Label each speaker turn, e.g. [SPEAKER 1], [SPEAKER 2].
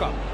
[SPEAKER 1] Welcome.